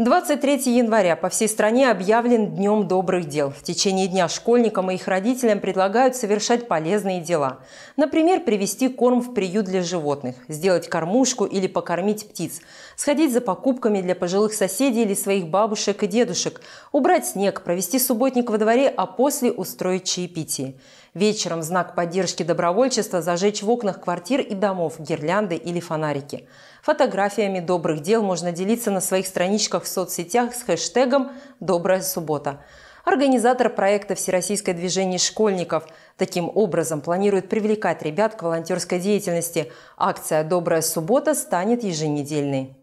23 января по всей стране объявлен Днем добрых дел. В течение дня школьникам и их родителям предлагают совершать полезные дела. Например, привезти корм в приют для животных, сделать кормушку или покормить птиц, сходить за покупками для пожилых соседей или своих бабушек и дедушек, убрать снег, провести субботник во дворе, а после устроить чаепитие. Вечером в знак поддержки добровольчества зажечь в окнах квартир и домов гирлянды или фонарики. Фотографиями добрых дел можно делиться на своих страничках в соцсетях с хэштегом «Добрая суббота». Организатор проекта «Всероссийское движение школьников» таким образом планирует привлекать ребят к волонтерской деятельности. Акция «Добрая суббота» станет еженедельной.